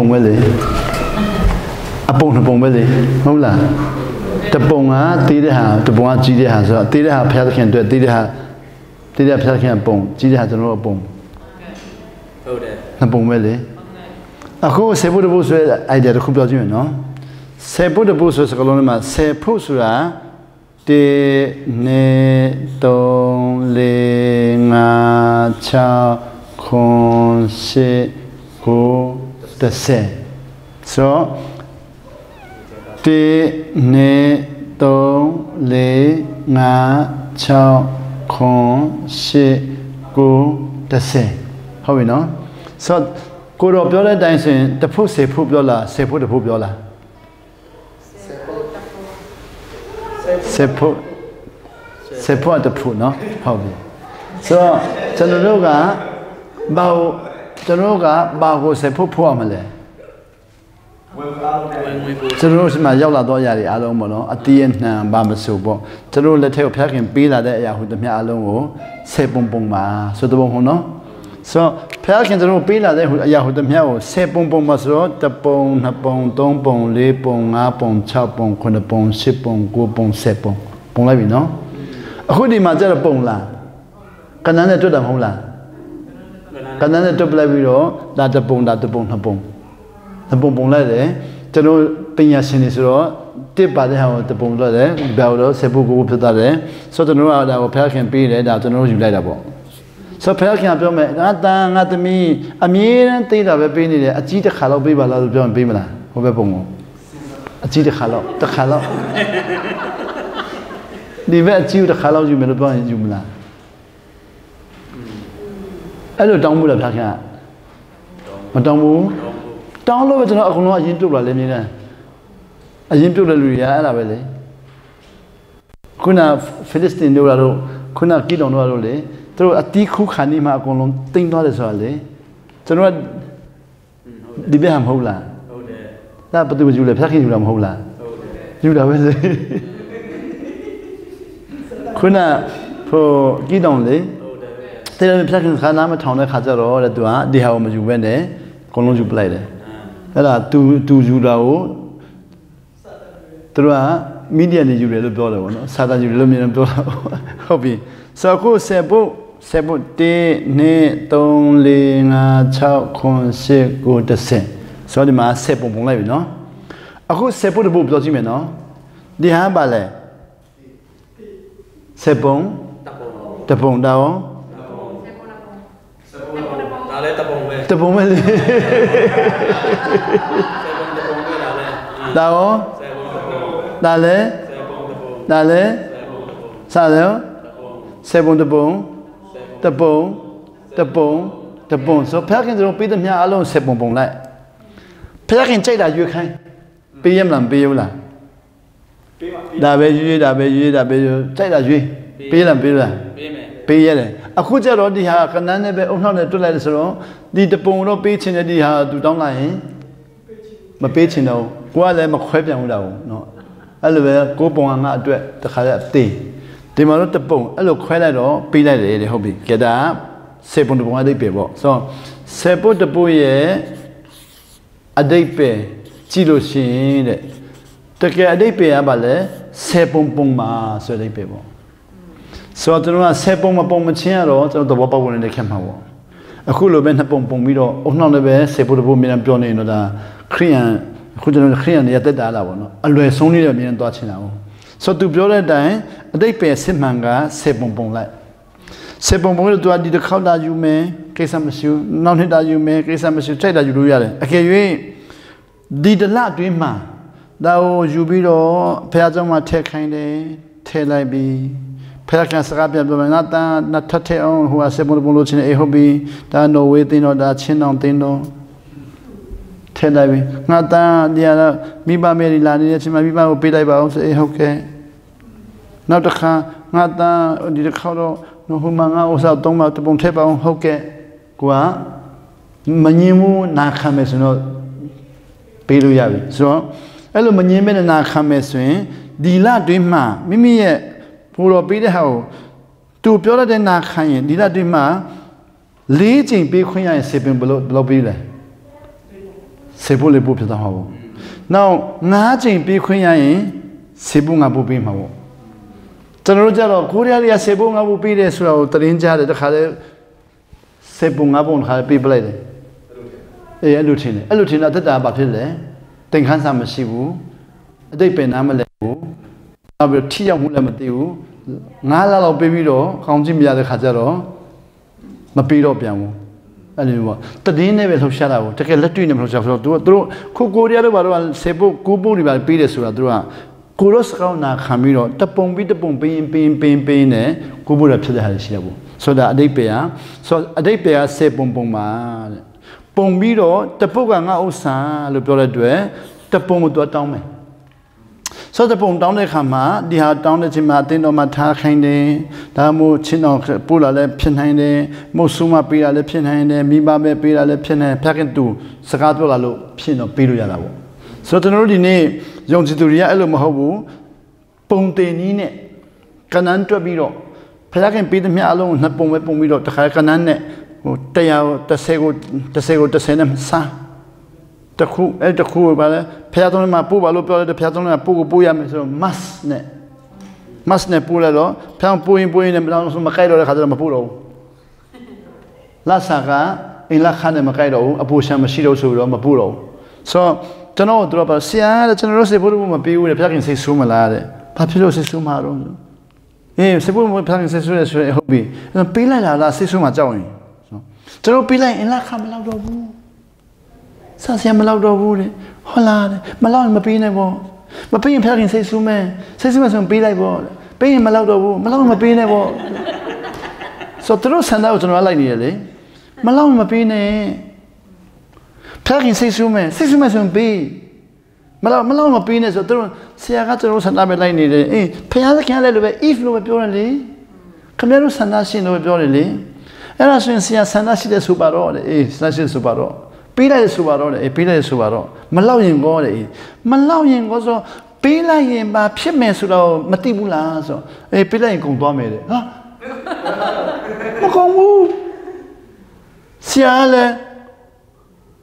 နှစ်ပုံပဲလေအပုံနှစ်ပုံပဲလေဟုတ်လားတပုံကတီးတဲ့ဟာတပုံကကြီးတဲ့ဟာဆိုတော့တီးတဲ့ဟာဘုရားသခင်အတွက်တီးတဲ့ဟာတီးတဲ့ဘုရားသခင်ကပုံကြီးတဲ့ဟာကျွန်တော်တို့အပုံဟုတ်တယ်နှစ်ပုံပဲလေအခုဆေဖို့တပုဆိုတဲ့ idea တစ်ခုပြောကြည့်မယ်နော်ဆေဖို့တပုဆိုစကလုံးထဲမှာဆေဖို့ဆိုတာ1 2 3 4 5 6 9 10ဆို1 2 3 4 5 6 9 10 9 10ဟုတ်ပြီနော်ဆိုတော့ကိုတော့ပြောတဲ့အတိုင်းဆိုရင်တစ်ဖုတ်စေဖုတ်ပြောလားစေဖုတ်တစ်ဖုတ်ပြောလားစေဖုတ်စေဖုတ်တစ်ဖုတ်နော်ဟုတ်ပြီဆိုတော့ကျွန်တော်တို့ကဘာကို ကျွန်တော်တို့ကဘာကိုစေဖုတ်ဖို့ရမလဲဝင်ငွေပို့ကျွန်တော်တို့ဒီမှာရောက်လာတော့အရာတွေအားလုံးပေါ့နော်အတီးရနှံပါမဆိုပေါ့ကျွန်တော်တို့လက်ထက်ကိုဖျက်ခင်ပေးလာတဲ့အရာဟိုတမျှအားလုံးကိုစေပုံပုံပါဆိုတဲ့ပုံဟုတ်နော်ဆိုတော့ဖျက်ခင်ကျွန်တော်တို့ပေးလာတဲ့ဟိုအရာဟိုတမျှကိုစေပုံပုံပါဆိုတော့တပုံနှစ်ပုံသုံးပုံလေးပုံငါးပုံ၆ပုံခုနှစ်ပုံရှစ်ပုံကိုးပုံဆယ်ပုံပုံလိုက်ပြီနော်အခုဒီမှာကျတော့ပုံလားကဏ္ဍနဲ့တွတ်တာမဟုတ်လား ကဏ္ဍနဲ့တွတ်ပလိုက်ပြီးတော့ဒါတပုံဒါတပုံနှစ်ပုံတပုံပုံလိုက်တယ်ကျွန်တော်ပညာရှင်တွေဆိုတော့တစ်ပါတဲ့ဟာကိုတပုံလိုက်တယ်ဒီဘက်တော့ဆေပုကိုဖြစ်သွားတယ်ဆိုတော့ကျွန်တော်ကဒါကိုဖျားခင်ပေးတယ်ဒါကျွန်တော်တို့ယူလိုက်တာပေါ့ဆိုတော့ဖျားခင်ကပြောမယ်ငါတန်ငါသမီးအမြဲတမ်းသိတာပဲပေးနေတယ်အကြီးတစ်ခါတော့ပေးပါလားလို့ပြောရင်ပေးမလားဟိုဘက်ပုံကိုအကြီးတစ်ခါတော့တစ်ခါတော့ဒီဘက်အကြီးတစ်ခါတော့ယူမယ်လို့ပြောရင်ယူမလား အဲ့လိုတောင်းမှုလားဖျားခင်ကမတောင်းဘူးတောင်းလို့ပဲကျွန်တော်အကုန်လုံးအရင်ပြုတ်လာလေမြင်တယ်အရင်ပြုတ်တဲ့လူတွေကအဲ့ဒါပဲလေခုနဖိလစ်စတင်တို့လာတော့ခုနကီတောင်တို့လာတော့လေသူတို့အတီးခုခါနေမှာအကုန်လုံးတိမ့်သွားတယ်ဆိုတာလေကျွန်တော်ကဒီဘက်မဟုတ်လားဟုတ်တယ်ဒါဘယ်သူမယူလဲဖျက်ခင်ယူတာမဟုတ်လားဟုတ်တယ်ယူတာပဲလေခုနဖိုကီတောင်လေ ဟုတ်တယ်တဲ့ဖျက်ခင်ခါနာမထောင်တဲ့ခါကျတော့တဲ့သူကဒီဟာကိုမယူဘဲနဲ့အကုန်လုံးယူပလိုက်တယ်အဲ့ဒါသူသူယူတာကိုသူတို့ကမီဒီယာနေယူတယ်လို့ပြောတယ်ဗောနော်စာသားယူတယ်လို့မြင်တယ်ပြောတာဟုတ်ပြီဆိုတော့အခုဆယ်ပုတ်ဆယ်ပုတ်1 2 3 4 5 6 9 10 9 10ဆိုတော့ဒီမှာဆယ်ပုံပုံလိုက်ပြီနော်အခုဆယ်ပုတ်တစ်ပုတ်ပြောကြည့်မယ်နော်ဒီဟာပါလဲဆယ်ပုံတပုံတစ်ပုံတောင်း ဒါလည်း တပုံပဲတစ်ပုံပဲလေဆယ်ပုံတပုံပဲဒါလည်းတောင်းဆယ်ပုံတပုံဒါလဲဆယ်ပုံတပုံဒါလဲဆယ်ပုံတပုံစတယ်ဆယ်ပုံတပုံတပုံတပုံတပုံဆိုဖျားခင်တို့ပေးသမျှအလုံးဆယ်ပုံပုံလိုက်ဖျားခင်ကြိုက်တာရွေးခိုင်းပေးရမလားမပေးဘူးလားဒါပဲရွေးဒါပဲရွေးဒါပဲရွေးကြိုက်တာရွေးပေးလားမပေးဘူးလားပေးမယ် ပေးရတယ်အခုကျတော့ဒီဟာကနန်းနဲ့ပဲအုံနှောက်နဲ့တွတ်လိုက်တယ်ဆိုတော့ဒီတပုံတော့ပေးချင်တဲ့ဒီဟာသူတောင်းလိုက်ရင်မပေးချင်တော့ကိုကလည်းမခွဲပြန်ဘူးလားเนาะအဲ့လိုပဲကိုပုံကငါအတွက်တခါလဲတေးဒီမှာတော့တပုံအဲ့လိုခွဲလိုက်တော့ပေးလိုက်တယ်တဲ့ဟုတ်ပြီကြတာစေပုံတပုံအတိတ်ပဲပေါ့ဆိုတော့စေပုံတပုံရဲ့အတိတ်ပဲကြည့်လို့ရှိရင်တဲ့တကယ်အတိတ်ပဲကဘာလဲစေပုံပုံမှာဆိုတဲ့အတိတ်ပဲပေါ့ ဆိုတော့ကျွန်တော်ကဆယ်ပုံမပုံမချင်းရတော့ကျွန်တော်သဘောပေါက်ဝင်နေခဲ့မှာပေါ့အခုလိုပဲနှစ်ပုံပုံပြီးတော့အုံနောက်လည်းပဲဆယ်ပုံတစ်ပုံမြန်ပြောနေရင်တော့ဒါခရိယန်အခုကျွန်တော်ခရိယန်တွေတက်တာလာပေါ့နော်အလွယ်ဆုံးလေးတော့မြန်သွားချင်တာပေါ့ဆိုတော့သူပြောတဲ့အတိုင်းအတိတ်ပဲစစ်မှန်ကဆယ်ပုံပုံလိုက်ဆယ်ပုံပုံလို့သူကဒီတစ်ခေါက်တာယူမယ်ကိစ္စမရှိဘူးနောက်နှစ်တာယူမယ်ကိစ္စမရှိဘူးချိန်တာယူလို့ရတယ်အကယ်၍ဒီတလအတွင်းမှာဒါကိုယူပြီးတော့ဖះเจ้าမှာထည့်ခိုင်းတယ်ထည့်လိုက်ပြီး ဖခင်စကားပြန်ပြောမယ်ငါတန်းနတ်ထက်ထဲအောင်ဟိုအစေဘုံဘုံလို့ချင်းအေဟုတ်ပြီဒါနော်ဝေးတင်းတော့ဒါချင်းအောင်တင်းတော့ထဲလိုက်ပြီငါတန်းဒီရမိဘမေရီလာနေတဲ့ချင်းမမိဘကိုပေးလိုက်ပါအောင်ဆိုအေဟုတ်ကဲ့နောက်တစ်ခါငါတန်းဒီတစ်ခါတော့ဟိုမှာငါဥစားသုံးပါတပုံထည့်ပါအောင်ဟုတ်ကဲ့ကွာမငင်းဘူးနာခံမယ်ဆိုတော့ပေးလို့ရပြီဆိုတော့အဲ့လိုမငင်းမဲ့နာခံမယ်ဆိုရင်ဒီလတွင်းမှာမိမိရဲ့ ဘိုးတော်ပေးတဲ့ဟာကိုသူပြောရတဲ့နာခံရင်ဒီလက်တွေမှာလေးချိန်ပေးခွင့်ရရင်စေပင်ဘလို့ဘလို့ပေးလဲစေဖို့လေးဖို့ဖြစ်သွားမှာပေါ့နောက်ငါးချိန်ပြီးခွင့်ရရင်စေဖို့ငါဖို့ပြီးမှာပေါ့ကျွန်တော်တို့ကြတော့ကိုရီးယားတွေကစေဖို့ငါဖို့ပြီးတယ်ဆိုတာကိုသတင်းကြားတယ်တခါလေစေဖို့ငါဖို့တခါလေပြီးပလိုက်တယ်အေးအဲ့လိုထင်တယ်အဲ့လိုထင်တော့တက်တာဘာဖြစ်လဲတင်ခန်းစာမရှိဘူးအတိတ်ပင်နားမလဲဘူးနောက်ပြီးထိရောက်မှုလည်းမသိဘူး ငါးလလောက်ပြီးပြီးတော့ကောင်းကြည့်မရတဲ့ခါကျတော့မပြီးတော့ပြန်ဘူးအဲ့လိုပေါ့တည်င်းနဲ့ပဲလှုပ်ရှားတာကိုတကယ်လက်တွေ့နဲ့မလှုပ်ရှားဘူးသူတို့သူတို့ခုကိုရီးယားတို့ဘာလို့ဆေပုတ်ကိုပုတ်တွေပါပြီးတယ်ဆိုတာသူတို့ကကိုရော့စကောင်းနာခံပြီးတော့တပုံပြီးတပုံပင်းပင်းပင်းပင်းနဲ့ကိုပုတ်ရဖြစ်တဲ့ဟာရှိတယ်ပေါ့ဆိုတာအတိတ်ပေကဆိုအတိတ်ပေကဆေပုံပုံပါတဲ့ပုံပြီးတော့တပုတ်ကငါဥစ္စာလို့ပြောတဲ့အတွက်တပုံကိုတော့တောင်းမယ် ဆိုတော့ပုံတောင်းတဲ့ခါမှာဒီဟာတောင်းတဲ့ချိန်မှာအတင်းတော်မှာထားခိုင်းတယ်ဒါမှမဟုတ်ချင်းတော်ပို့လာလဲဖြစ်နိုင်တယ်မုတ်ဆူမပေးတာလည်းဖြစ်နိုင်တယ်မိဘပဲပေးတာလည်းဖြစ်နိုင်ဖျက်ကတူစကားပြောလာလို့ဖြစ်တော့ပေးလို့ရတာပေါ့ဆိုတော့ကျွန်တော်တို့ဒီနေ့ယုံကြည်သူတွေကအဲ့လိုမဟုတ်ဘူးပုံတင်ကြီးနဲ့ကနန်းတွက်ပြီးတော့ဖျက်ကပေးတဲ့မြအလုံးနှစ်ပုံပဲပုံပြီးတော့တခါကနန်းနဲ့ဟိုတရား30ကို30ကို30နဲ့စား တခုအဲ့တခုဘာလဲဖျားသုံးမှာပို့ပါလို့ပြောတယ်ဖျားသုံးမှာပို့ကိုပို့ရမယ်ဆိုတော့ must နဲ့ must နဲ့ပို့လိုက်တော့ဖျားပို့ရင်ပို့ရင်လည်းမတော့ဆိုမကြိုက်တော့တဲ့ခါကျတော့မပို့တော့ဘူးလာဆာကအင်လာခါနဲ့မကြိုက်တော့ဘူးအပူရှမ်းမရှိတော့ဆိုပြီးတော့မပို့တော့ဘူးဆိုတော့ကျွန်တော်တို့ကဆရာတဲ့ကျွန်တော်တို့စေဖို့မပေးဘူးတဲ့ဖျားခင်စိတ်ဆိုးမလားတဲ့ဘာဖြစ်လို့စိတ်ဆိုးမှာတော့အေးစေဖို့ဖျားခင်စိတ်ဆိုးရဆိုရင်ဟုတ်ပြီပေးလိုက်လာလားစိတ်ဆိုးမှာကြောက်ရင်ကျွန်တော်ပေးလိုက်အင်လာခါမလောက်တော့ဘူး ဆဆရာမလောက်တော့ဘူးတဲ့ဟုတ်လားတဲ့မလောက်ရင်မပေးနိုင်ပေါ့မပေးရင်ဖျားခင်စိတ်ဆူးမယ်စိတ်ဆူးမယ်ဆိုရင်ပေးလိုက်ပေါ့ပေးရင်မလောက်တော့ဘူးမလောက်ရင်မပေးနိုင်ပေါ့ဆိုတော့သူတို့ဆန္ဒကိုကျွန်တော်လိုက်နေရလေမလောက်ရင်မပေးနဲ့ဖျားခင်စိတ်ဆူးမယ်စိတ်ဆူးမယ်ဆိုရင်ပေးမလောက်မလောက်မပေးနဲ့ဆိုတော့သူတို့ဆရာကကျွန်တော်ဆန္ဒပဲလိုက်နေတယ်အေးဖျားခင်လည်းလိုပဲ if လို့ပဲပြောတယ်လေခင်ဗျားတို့ဆန္ဒရှင်လို့ပဲပြောတယ်လေအဲ့ဒါဆိုရင်ဆရာဆန္ဒရှိတဲ့ဆိုပါတော့လေအေးဆန္ဒရှိတဲ့ဆိုပါတော့ ပေးလိုက်ဆိုပါတော့လေပေးလိုက်ဆိုပါတော့မလောက်ရင်ကောတယ်မလောက်ရင်ကောဆိုပေးလိုက်ရင်ဘာဖြစ်မယ်ဆိုတော့မသိဘူးလားဆိုအေးပေးလိုက်ရင်ကုန်သွားမယ်တဲ့ဟာမကုန်ဘူးဆရာလည်း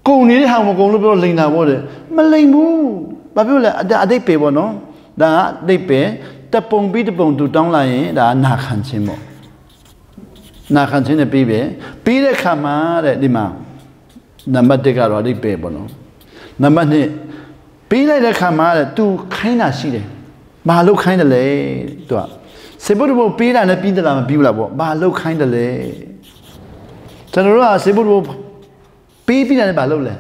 ကုန်နေတဲ့ဟာမကုန်လို့ပြောလိန်တာပေါ့တဲ့မလိန်ဘူးဘာပြောလဲအတိတ်ပေပေါ့နော်ဒါကအတိတ်ပေတပုံပြီးတပုံတူတောင်းလိုက်ရင်ဒါနာခံခြင်းပေါ့နာခံခြင်းနဲ့ပြီးပဲပြီးတဲ့ခါမှာတဲ့ဒီမှာ နံပါတ်1ကတော့အဓိပ္ပာယ်ပေါ့နော်နံပါတ်2ပြီးလိုက်တဲ့ခါမှာတဲ့ तू ခိုင်းတာရှိတယ်ဘာလို့ခိုင်းတယ်လဲ तू ကစေဘုဒ္ဓဘုပေးတာနဲ့ပြီးတယ်လားမပြီးဘူးလားပေါ့ဘာလို့ခိုင်းတယ်လဲကျွန်တော်တို့ကစေဘုဒ္ဓဘုပေးပြီးတယ်ဘာလို့လဲ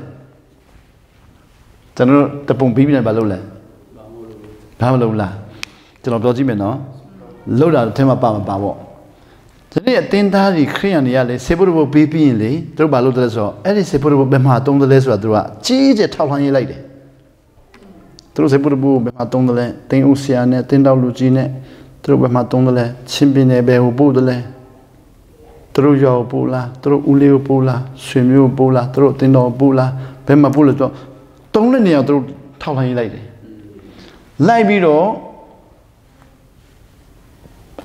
ကျွန်တော်တို့တပုံပေးပြီးတယ်ဘာလို့လဲဘာမလို့လားကျွန်တော်ပြောကြည့်မယ်နော်လောက်တာထဲမှာပါမှာပါပေါ့ ဒီနေ့အတင်းသားကြီးခရိယန်တွေကလေစေဘုရဘပေးပြီးရင်လေသူတို့ဘာလုပ်တယ်ဆိုတော့အဲ့ဒီစေဘုရဘဘယ်မှာတုံးတယ်လဲဆိုတာသူတို့ကကြီးကျယ်ထောက်လှမ်းရေးလိုက်တယ်သူတို့စေဘုရဘဘယ်မှာတုံးတယ်လဲတင်းဦးဆရာနဲ့တင်းတောက်လူကြီးနဲ့သူတို့ဘယ်မှာတုံးတယ်လဲချင်းပင်နယ်ဘယ်ကိုပို့တယ်လဲသူတို့ရောပို့လားသူတို့ဦးလေးကိုပို့လားဆွေမျိုးကိုပို့လားသူတို့တင်းတော်ပို့လားဘယ်မှာပို့လို့တော့တုံးတဲ့နေရာသူတို့ထောက်လှမ်းရေးလိုက်တယ်လိုက်ပြီးတော့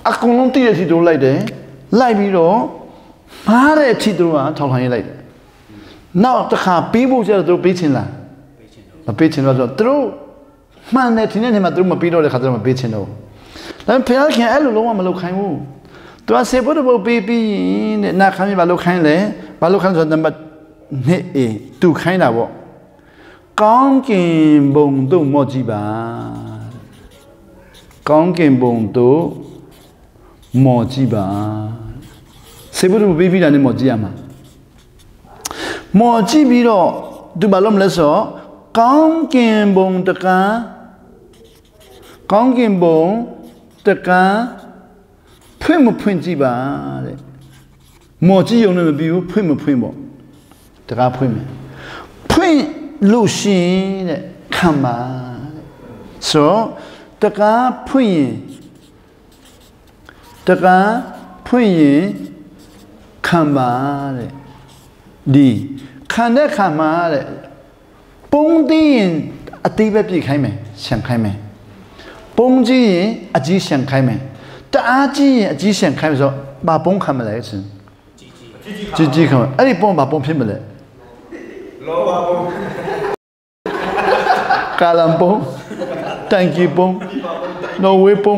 အကုန်လုံးတည့်ရစီတို့လိုက်တယ် လိုက်ပြီးတော့မားတဲ့အထိသူတို့ကထောက်လှမ်းရေးလိုက်တယ်နောက်တစ်ခါပေးဖို့ကျတော့သူတို့ပေးချင်လားမပေးချင်တော့ဆိုသူတို့မှန်တယ်ထင်တဲ့နေမှာသူတို့မပေးတော့တဲ့ခါကျတော့မပေးချင်တော့ဒါပေမဲ့ဖခင်အဲ့လိုလုံးဝမလုပ်ခိုင်းဘူးသူကစေဖို့တော့ပေးပြီးတဲ့နာခံရဘာလုပ်ခိုင်းလဲဘာလုပ်ခိုင်းဆိုတော့နံပါတ်2အေသူခိုင်းတာပေါ့ကောင်းကင်ဘုံတို့မော့ကြည့်ပါကောင်းကင်ဘုံတို့မော်ကြည့်ပါ စေဘုရပေးပြီးတာနဲ့မော်ကြည့်ရမှာမော်ကြည့်ပြီးတော့သူဘာလို့မလဲဆိုကောင်းကင်ဘုံတကံကောင်းကင်ဘုံတကံဖွင့်မဖွင့်ကြည့်ပါတဲ့မော်ကြည့်ရုံနဲ့မပြီးဘူးဖွင့်မဖွင့်ပေါ့တကားဖွင့်မယ်ဖွင့်လို့ရှိရင်တဲ့ခံပါတဲ့ဆိုတကားဖွင့်ရင်တကံဖွင့်ရင် ခံပါတဲ့ဒီခံတဲ့ခံပါတဲ့ပုံသိရင်အတိပဲပြည့်ခိုင်းမယ်ရှံခိုင်းမယ်ပုံကြည့်ရင်အကြီးရှံခိုင်းမယ်တအားကြည့်ရင်အကြီးရှံခိုင်းမယ်ဆိုဘာပုံခံမလဲချင်းကြီးကြီးကြီးကြီးခံအဲ့ဒီပုံဘာပုံဖြစ်မလဲလောဘပုံကာလန်ပုံတန်ကီပုံနော်ဝေးပုံ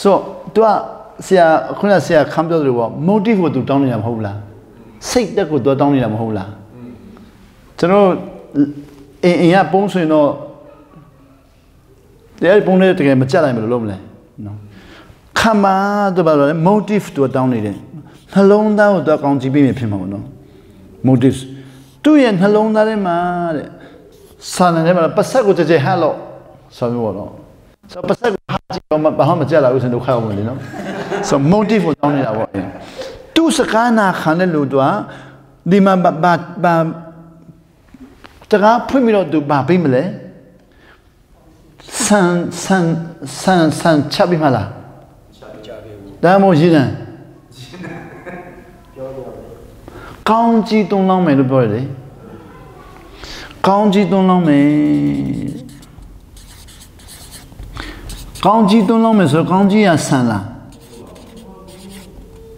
ဆိုတော့ ဆရာခုနဆရာခမ်းပြောသလိုပေါ့ motive ကိုသူတောင်းနေတာမဟုတ်လားစိတ်တက်ကိုသူတောင်းနေတာမဟုတ်လားကျွန်တော်အင်းအင်းကပုံဆိုရင်တော့တရားပုံနဲ့တကယ်မကြက်နိုင်ဘယ်လိုလုပ်မလဲနော်ခမတော့ဘာလို့လဲ motive သူတောင်းနေတယ်နှလုံးသားကိုသူကောင်းကြည့်ပြီးမြဖြစ်မှာပေါ့နော် motive သူ့ရဲ့နှလုံးသားထဲမှာတဲ့စာနယ်ထဲမှာပတ်ဆက်ကိုကြကြဟဲ့လို့ဆိုပြီးပေါ့နော်ဆိုပတ်ဆက်ကိုဟာကြည့် တော့ဘာမှမကြက်လာဘူးဆိုတော့ခါဝင်လေနော်ဆို motive ကိုတောင်းနေတာပေါ့သူစကားနာခံတဲ့လူတို့ကဒီမှာဘာဘာတကားဖွင့်ပြီးတော့သူဘာပြီးမလဲဆန်ဆန်ဆန်ဆန်ချပြီးမလားဒါမှမဟုတ်ရည်တယ်ကောင်းကြီးသွန်းလောင်းမယ်လို့ပြောရတယ်လေကောင်းကြီးသွန်းလောင်းမယ် ကောင်းကြီးသွန်းလောင်းမယ်ဆိုတော့ကောင်းကြီးရဆန်လား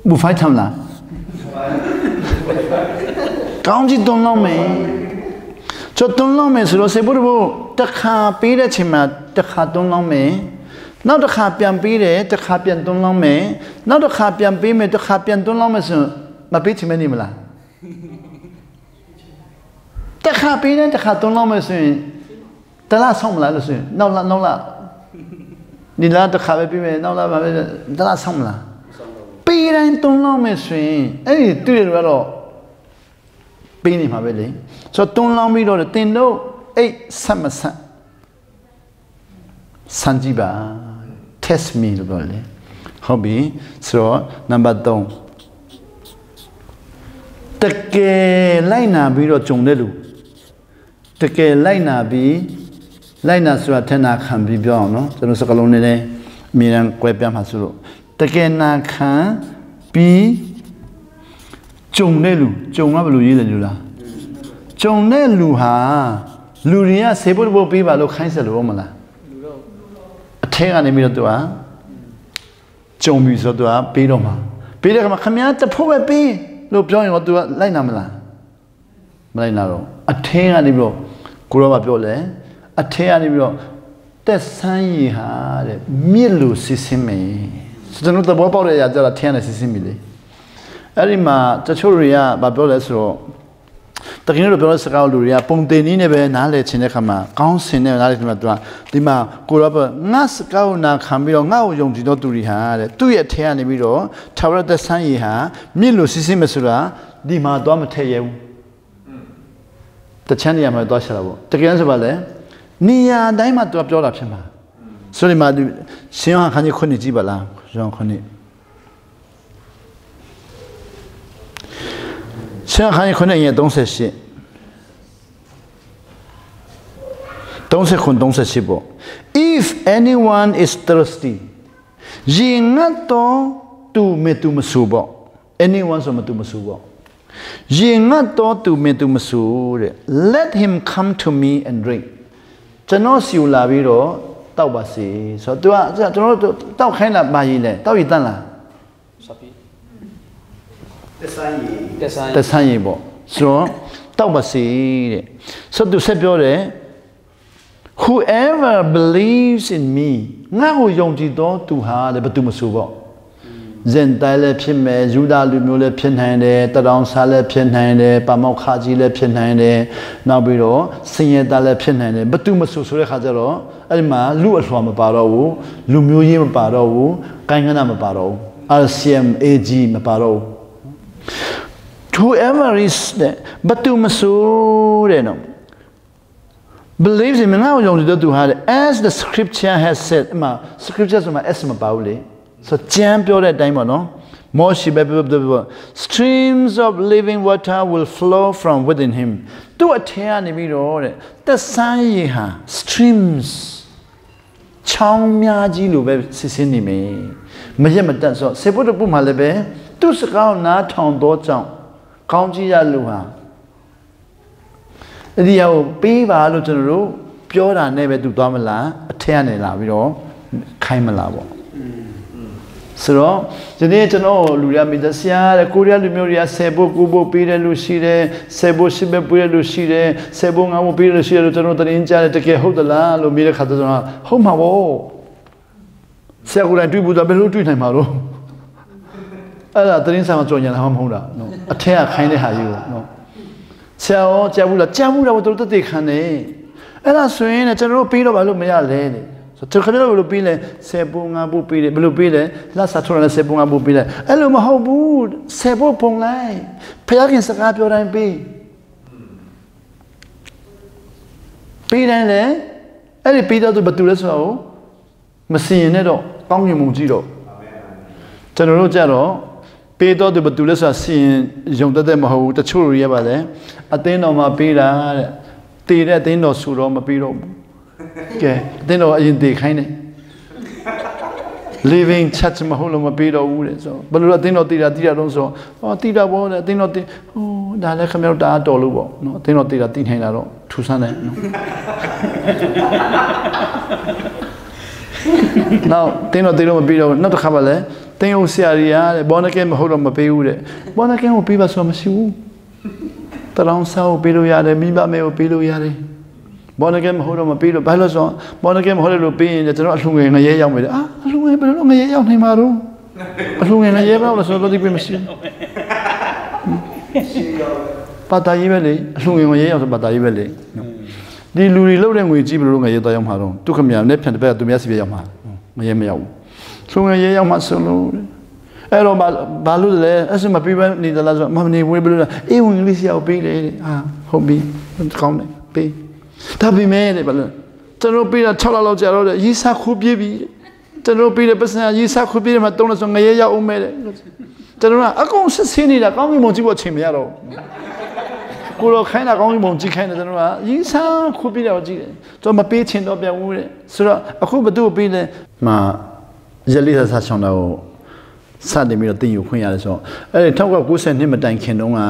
ဘူဖိုက်ထမ်လားကောင်းကြီးသွန်းလောင်းမယ်ကျသွန်းလောင်းမယ်ဆိုတော့စေဖို့တော့တစ်ခါပေးတဲ့ချိန်မှာတစ်ခါသွန်းလောင်းမယ်နောက်တစ်ခါပြန်ပေးတယ်တစ်ခါပြန်သွန်းလောင်းမယ်နောက်တစ်ခါပြန်ပေးမယ်တစ်ခါပြန်သွန်းလောင်းမယ်ဆိုမပေးချင်မနေမလားတစ်ခါပေးတယ်တစ်ခါသွန်းလောင်းမယ်ဆိုရင်တလားဆောင်မလားလို့ဆိုရင်နောက်လာနောက်လာ ဒီလားတစ်ခါပဲပေးမယ်နောက်လာပါပဲတလားဆောင်မလားပေးတိုင်းသွန်းလောင်းမယ်ဆိုရင်အဲ့ဒီတွေ့ရတော့ပေးနေမှာပဲလေဆိုတော့တွန်းလောင်းပြီးတော့တင်တို့အိတ်ဆက်မဆက်စမ်းကြည့်ပါ test me လို့ပြောလေဟုတ်ပြီဆိုတော့နံပါတ်3တကယ်လိုက်နာပြီးတော့ဂျုံတဲ့လူတကယ်လိုက်နာပြီး လိုက်နာဆိုတာထင်နာခံပြီးပြောအောင်နော်ကျွန်တော်စကလုံးနေနေအမြဲတမ်း꿰ပြမှာဆိုလို့တကယ်နာခံပြီးဂျုံတဲ့လူဂျုံကဘယ်လိုရေးလဲလူလားဂျုံတဲ့လူဟာလူတွေကဆေးဖို့ဖို့ပေးပါလို့ခိုင်းစလို့မလားအထဲကနေပြီးတော့သူကဂျုံပြီဆိုတော့သူကပေးတော့မှာပေးတဲ့ခါမှာခမည်းတဖို့ပဲပေးလို့ပြောရင်တော့သူကလိုက်နာမလားမလိုက်နာတော့အထဲကနေပြီးတော့ကိုရောကပြောလဲ အထဲကနေပြီးတော့တက်ဆန်းရည်ဟာတဲ့မြစ်လိုစစ်စင်းမယ်ကျွန်တော်သဘောပေါက်တဲ့အရာကြတော့ထဲကနေစစ်စင်းပြီလေအဲ့ဒီမှာတချို့တွေကဗာပြောလဲဆိုတော့တကယ်လို့ပြောတဲ့စကားလူတွေကပုံတင်နည်းနဲ့ပဲနားလည်ချင်တဲ့ခါမှာကောင်းစင်နဲ့နားလည်ချင်မှာသူကဒီမှာကိုရောပြောငါစကားကိုနာခံပြီးတော့ငါ့ကိုယုံကြည်တော့သူတွေဟာတဲ့သူ့ရဲ့ထဲကနေပြီးတော့ထာဝရသက်ဆန်းရည်ဟာမြင့်လို့စစ်စစ်မဆိုတာဒီမှာတော့မထည့်ရဘူးတချမ်းနေရာမှာတော့ရှာတာပေါ့တကယ်ဆိုပါလေ နေရာတိုင်းမှာသူကပြောတာဖြစ်မှာဆိုဒီမှာရှင်ဟန်ခန်းကြီးခုနှစ်ကြည့်ပါလားရှင်ခုနှစ်ရှင်ဟန်ခန်းကြီးခုနှစ်ရဲ့38 39 38 ပေါ့ if anyone is thirsty ရင်ငတ်တော့သူမေသူမဆူပေါ့ anyone ဆိုမသူမဆူပေါ့ရင်ငတ်တော့သူမေသူမဆူတဲ့ let him come to me and drink ကျွန်တော်စီလာပြီးတော့တောက်ပါစေဆိုတော့သူကကျွန်တော်တို့တောက်ခိုင်းလာပါကြီးလဲတောက်ရည်တန်းလားစပီတဆိုင်ရည်တက်ဆိုင်တဆန်းရည်ပေါ့ဆိုတော့တောက်ပါစေတဲ့ဆိုတော့သူဆက်ပြောတယ် whoever believes in me ငါ့ကိုယုံကြည်သောသူဟာလည်းဘယ်သူမဆိုပေါ့ ဇန်တိုင်းလည်းဖြစ်မယ်ယူဒာလူမျိုးလည်းဖြစ်နိုင်တယ်တရောင်စားလည်းဖြစ်နိုင်တယ်ပါမောက်ခါကြီးလည်းဖြစ်နိုင်တယ်နောက်ပြီးတော့စင်ရသားလည်းဖြစ်နိုင်တယ်ဘယ်သူမဆိုဆိုတဲ့ခါကျတော့အဲ့ဒီမှာလူအလွှာမပါတော့ဘူးလူမျိုးရေးမပါတော့ဘူးကိုင်းကနာမပါတော့ဘူး RCM AG မပါတော့ဘူး whoever is တဲ့ဘယ်သူမဆိုတဲ့နော် believes in ငါ့ကိုယုံကြည်တဲ့သူဟာတဲ့ as the scripture has said အမ scripture ဆိုမှ s မပါဘူးလေ ဆိုကျမ်းပြောတဲ့အတိုင်းပေါ့နော်မောရှိပဲပြောပြောပြော streams of living water will flow from within him သူ့အထက်ကနေပြီးတော့တဲ့သက်ဆိုင်ရဟာ streams ချောင်းများကြီးလိုပဲစစ်စင်းနေမယ်မရက်မတက်ဆိုစေဖို့တပုမှလည်းပဲသူ့စကားကိုနားထောင်တော့ကြောင့်ကောင်းကြီးရလူဟာအဲ့ဒီဟာကိုပေးပါလို့ကျွန်တော်တို့ပြောတာနဲ့ပဲသူသွားမလားအထက်ကနေလာပြီးတော့ခိုင်းမလားပေါ့ ဆိုတော့ဒီနေ့ကျွန်တော်လူရမိသားဆရာတဲ့ကိုရီးယားလူမျိုးတွေကဆယ်ဖို့ကိုဖို့ပေးတယ်လို့ရှိတယ်ဆယ်ဖို့ရှစ်ဘက်ပေးတယ်လို့ရှိတယ်ဆယ်ဖို့ငါးဖို့ပေးတယ်လို့ရှိတယ်လို့ကျွန်တော်တင်ကြားတယ်တကယ်ဟုတ်သလားလို့မေးတဲ့ခါကျတော့ဟုတ်မှာပေါ့ဆရာကလည်းတွေ့ဘူးတော့ဘယ်လိုတွေ့နိုင်မှာတော့အဲ့ဒါသတင်းစာမှာကြော်ညာလာမှမဟုတ်တာနော်အထက်ကခိုင်းတဲ့ဟာကြီးကိုနော်ဆရာရောကြားဘူးလားကြားဘူးလားတို့တသက်ခံတယ်အဲ့ဒါဆိုရင်လည်းကျွန်တော်တို့ပေးတော့ဘာလို့မရလဲတဲ့ ဆိုတော့ခဏလို့ဘယ်လိုပေးလဲဆယ်ပုံငါဖို့ပေးတယ်ဘယ်လိုပေးလဲလက်စာထော်လည်းဆယ်ပုံငါဖို့ပေးတယ်အဲ့လိုမဟုတ်ဘူးဆယ်ဖို့ပုံလိုက်ဖခင်စကားပြောတိုင်းပေးပေးတိုင်းလေအဲ့ဒီပေးတော့သူဘာတူလဲဆိုတော့မစင်ရင်နဲ့တော့ကောင်းကင်မုံကြည့်တော့ကျွန်တော်တို့ကြတော့ပေးတော့သူဘာတူလဲဆိုတာစင်ယုံတတ်တဲ့မဟုတ်ဘူးတချို့လူရပါလေအသင်းတော်မှာပေးတာတဲ့တည်တဲ့အသင်းတော်ဆူတော့မပေးတော့ဘူး ကဲအသင်းတော်အရင်တည်ခိုင်းတယ် living church မဟုတ်လို့မပေးတော့ဘူးတဲ့ဆိုဘယ်လိုလဲအသင်းတော်တည်တာတည်တာတော့ဆိုဟောတည်တာပေါ့တဲ့အသင်းတော်တည်ဟိုဒါလည်းခမရောက်တာတော်လို့ပေါ့နော်အသင်းတော်တည်တာတည်နိုင်တာတော့ထူဆန်းတယ်နော်နောက်တင်းတော့တင်းတော့မပြီးတော့ဘူးနောက်တစ်ခါပါလဲတင်းအောင်ဆရာကြီးရတဲ့ဘောနကဲမဟုတ်တော့မပေးဘူးတဲ့ဘောနကဲကိုပေးပါဆိုတော့မရှိဘူးတရောင်းစားကိုပေးလို့ရတယ်မိဘမဲကိုပေးလို့ရတယ် ဘောနကဲမဟုတ်တော့မပေးလို့ဘာလို့ဆိုတော့ဘောနကဲမဟုတ်လို့ပေးရင်ကျွန်တော်အလှငယ်ငရဲရောက်မယ်အာအလှငယ်ဘယ်လိုငရဲရောက်နိုင်မှာတော့အလှငယ်ငရဲဘာလို့ဆိုတော့ဒီပြမရှိပါတာရေးပဲလေအလှငယ်ငရဲရောက်ဆိုပါတာရေးပဲလေဒီလူတွေလှုပ်တဲ့ငွေကြီးဘယ်လိုငရဲတော့ရောက်မှာတော့သူခမရနဲ့ဖြန်တဲ့ဘက်ကသူများစီပဲရောက်မှာငရဲမရောက်ဘူးလှငယ်ရဲရောက်မှာဆိုလို့အဲ့တော့ဘာလို့လဲအဲ့စမပြပနေသလားဆိုမနေဝေးဘလို့လဲအေးဝင်လေးစီရောက်ပေးတယ်ဟာဟုတ်ပြီကောင်းတယ်ပေး ဒါပေမဲ့တဲ့ဘာလို့ကျွန်တော်ပေးတာ6လလောက်ကြာတော့ရေးစားခိုးပြေးပြီကျွန်တော်ပေးတဲ့ပတ်စံရေးစားခိုးပြေးတယ်မှာတုံးလို့ဆိုငရဲရောက်အောင်မဲ့တဲ့ကျွန်တော်ကအကုန်စစ်စင်းနေတာကောင်းကင်ဘုံကြည့်ဖို့ချိန်မရတော့ကိုတော့ခိုင်းတာကောင်းကင်ဘုံကြည့်ခိုင်းတယ်ကျွန်တော်ကရေးစားခိုးပြေးတယ်ကြည့်တယ်ကျွန်တော်မပေးချင်တော့ပြန်ဦးတဲ့ဆိုတော့အခုဘသူ့ပေးလဲမှာရလေးစားဆောင်တာကိုစတင်ပြီးတော့တင်ယူခွင့်ရတယ်ဆိုတော့အဲ့ဒီ1990နှစ်မတိုင်ခင်တုန်းက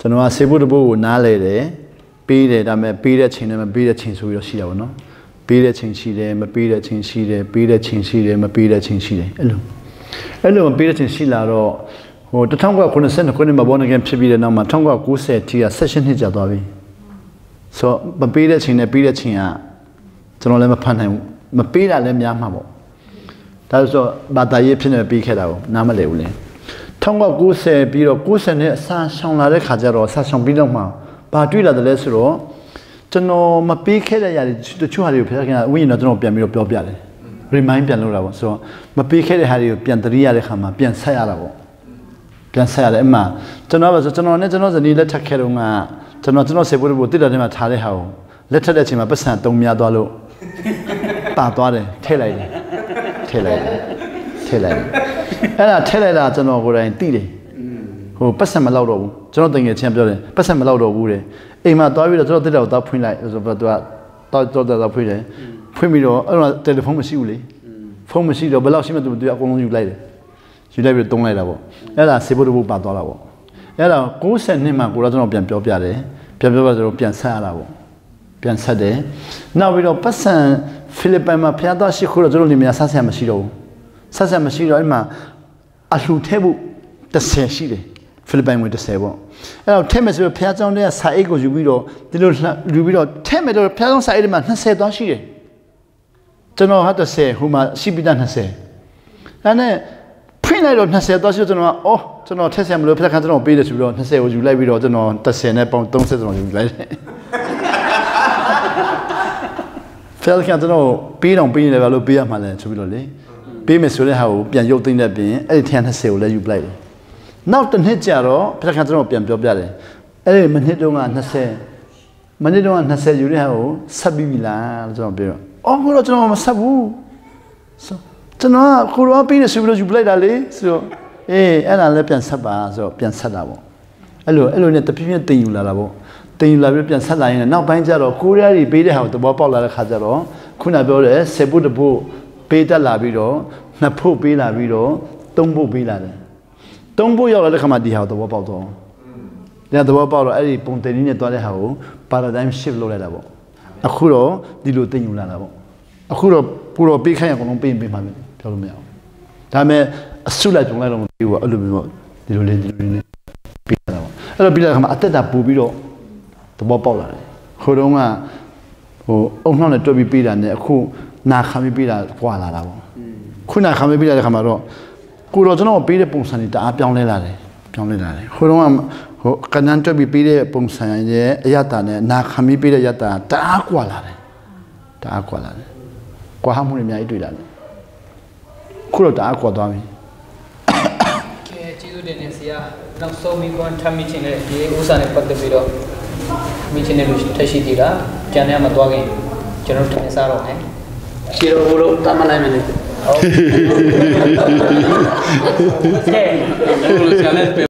ကျွန်တော်ကစေဖို့တဘိုးကိုနားလဲတယ် ပေးတယ်ဒါပေမဲ့ပေးတဲ့ချိန်နဲ့မပေးတဲ့ချိန်ဆိုပြီးတော့ရှိတာပေါ့နော်ပေးတဲ့ချိန်ရှိတယ်မပေးတဲ့ချိန်ရှိတယ်ပေးတဲ့ချိန်ရှိတယ်မပေးတဲ့ချိန်ရှိတယ်အဲ့လိုအဲ့လိုမပေးတဲ့ချိန်ရှိလာတော့ဟို1992ခုနှစ်မှာဘောနဂန်ဖြစ်ပြီးတဲ့နောက်မှာ1990တီးက16နှစ်ကြာသွားပြီဆိုတော့မပေးတဲ့ချိန်နဲ့ပေးတဲ့ချိန်ကကျွန်တော်လည်းမဖတ်နိုင်ဘူးမပေးတာလည်းများမှာပေါ့ဒါဆိုဘာသာရေးဖြစ်နေပြီးခဲ့တာကိုနားမလည်ဘူးလေ1990ပြီးတော့90နဲ့အစာရှောင်လာတဲ့ခါကျတော့ဆာရှောင်ပြီးတော့မှ ဘာတွေ့လာတယ်လဲဆိုတော့ကျွန်တော်မပေးခဲ့တဲ့ຢာတွေတချို့ဟာတွေကိုဖခင်ကဝိညာဉ်တော့ကျွန်တော်ပြန်ပြီးတော့ပြောပြတယ် remind ပြန်လုပ်တာပေါ့ဆိုတော့မပေးခဲ့တဲ့ဟာတွေကိုပြန်တရိရတဲ့ခါမှာပြန်ဆက်ရတာပေါ့ပြန်ဆက်ရတယ်အမှကျွန်တော်ကဆိုကျွန်တော်နဲ့ကျွန်တော်ဇနီးလက်ထပ်ခဲ့တော့ကကျွန်တော်ကျွန်တော်ဆေဖို့ဖို့တိတက်တဲ့မှာထားတဲ့ဟာကိုလက်ထပ်တဲ့အချိန်မှာပတ်စံတုံများသွားလို့တာသွားတယ်ထည့်လိုက်တယ်ထည့်လိုက်တယ်ထည့်လိုက်တယ်အဲ့ဒါထည့်လိုက်တာကျွန်တော်ကိုယ်တိုင်သိတယ်ဟိုပတ်စံမလောက်တော့ဘူး ကျွန်တော်တငယ်ချင်းပြောတယ်ပတ်စံမလောက်တော့ဘူးတဲ့အိမ်မှာသွားပြီးတော့ကျွန်တော်တက်တော့သွားဖွင့်လိုက်ဆိုတော့သူကတော့တော့တော့ဖွင့်တယ်ဖွင့်ပြီးတော့အဲ့တော့တယ်လီဖုန်းမရှိဘူးလေဖုန်းမရှိတော့ဘယ်လောက်ရှိမှသူသူအကုန်လုံးယူလိုက်တယ်ယူလိုက်ပြီးတုံးလိုက်တာပေါ့အဲ့ဒါစေဖို့တဖို့ပါသွားတာပေါ့အဲ့ဒါ60နှစ်မှကိုတော့ကျွန်တော်ပြန်ပြောပြတယ်ပြန်ပြောပြဆိုတော့ပြန်ဆက်ရတာပေါ့ပြန်ဆက်တယ်နောက်ပြီးတော့ပတ်စံဖိလစ်ပိုင်မှာဖျားသားရှိခိုးတော့ကျွန်တော်နေများဆက်ဆက်မရှိတော့ဘူးဆက်ဆက်မရှိတော့အဲ့မှာအလှထဲဖို့30ရှိတယ် ဖိလစ်ပိုင်ဝင်30ပေါ့အဲ့တော့ထဲမဲ့ဆိုတော့ဖျားကျောင်းတဲ့စာအိတ်ကိုယူပြီးတော့ဒီလိုယူပြီးတော့ထဲမဲ့တော့ဖျားကျောင်းစာအိတ်မှာ20သွားရှိတယ်ကျွန်တော်ဟာ30ဟိုမှာရှိပြီးသား20အဲ့နဲ့ဖွင့်လိုက်တော့20သွားရှိကျွန်တော်ကအော်ကျွန်တော်ထက်ဆရာမလို့ဖက်ခါကျွန်တော်ပေးတယ်ဆိုပြီးတော့20ကိုယူလိုက်ပြီးတော့ကျွန်တော်30နဲ့ပေါင်း30ကျွန်တော်ယူလိုက်တယ်ဖက်ခါကျွန်တော်ပေးတော့ပေးနေတယ်ဘာလို့ပေးရမှာလဲဆိုပြီးတော့လေပေးမယ်ဆိုတဲ့ဟာကိုပြန်ရုပ်သိမ်းတဲ့ပြင်အဲ့ဒီထက်20ကိုလည်းယူပလိုက်တယ် နောက်တစ်နှစ်ကြာတော့ဖက်ခါကျွန်တော်ပြန်ပြောပြတယ်အဲ့ဒီမနှစ်တုန်းက20မနှစ်တုန်းက20ယူတဲ့ဟာကိုဆက်ပြီးပြီလားလို့ကျွန်တော်ပြောတော့အော်ဟိုတော့ကျွန်တော်မဆက်ဘူးဆိုကျွန်တော်ကကိုရောပေးနေဆိုပြီးတော့ယူပလိုက်တာလေဆိုတော့အေးအဲ့ဒါလည်းပြန်ဆက်ပါဆိုတော့ပြန်ဆက်တာပေါ့အဲ့လိုအဲ့လိုနဲ့တပြည့်ပြည့်တင်ယူလာတာပေါ့တင်ယူလာပြီးပြန်ဆက်လာရင်နောက်ပိုင်းကျတော့ကိုရီးယားတွေပေးတဲ့ဟာကိုသဘောပေါက်လာတဲ့ခါကျတော့ခုနပြောတဲ့ဆေပုတ်တပုတ်ပေးတက်လာပြီးတော့နှစ်ဖို့ပေးလာပြီးတော့သုံးဖို့ပေးလာတယ် သုံးဖို့ရောက်လာတဲ့ခါမှာဒီဟာကိုသဘောပေါက်တော့ဒါသဘောပေါက်တော့အဲ့ဒီပုံတင်ကြီးနဲ့တွားတဲ့ဟာကို paradigm shift လုပ်လိုက်တာပေါ့အခုတော့ဒီလိုတင်ယူလာတာပေါ့အခုတော့ပူတော့ပေးခိုင်းရအကုန်လုံးပေးရင်ပေးမှာပဲပြောလို့မရဘူးဒါပေမဲ့အဆုလိုက်ကြုံလိုက်တော့မပြီးဘူးအဲ့လိုမျိုးပေါ့ဒီလိုလေးဒီလိုလေးနဲ့ပြီးတာပေါ့အဲ့တော့ပြီးတဲ့အခါမှာအသက်တာပူပြီးတော့သဘောပေါက်လာတယ်ခိုးတုံးကဟိုအုံနှောင်းနဲ့တွက်ပြီးပြီးတာနဲ့အခုနာခံပြီးပြီးတာကွာလာတာပေါ့ခုနာခံပြီးပြီးတဲ့အခါမှာတော့ ကိုတော့ကျွန်တော်ပေးတဲ့ပုံစံတွေတအားပြောင်းလဲလာတယ်ပြောင်းလဲလာတယ်ခိုးတုံးကဟိုကနန်းတွက်ပြီးပြီးတဲ့ပုံစံရဲ့အရတာနဲ့နာခံပြီးပြီးတဲ့ရတာတအားကွာလာတယ်တအားကွာလာတယ်ကွာဟမှုတွေအများကြီးတွေ့လာတယ်ခုတော့တအားကွာသွားပြီကဲကျေးဇူးတင်နေဆရာနောက်ဆုံးမိကွန်ထမ်းမိချင်းတဲ့ဒီဥစ္စာနဲ့ပတ်သက်ပြီးတော့မိချင်းတဲ့လူထက်ရှိသေးတာကျန်တဲ့မှာသွားခင်ကျွန်တော်တင်စားတော့မယ်ရှီရောဘလို့တမလိုက်မယ် လေ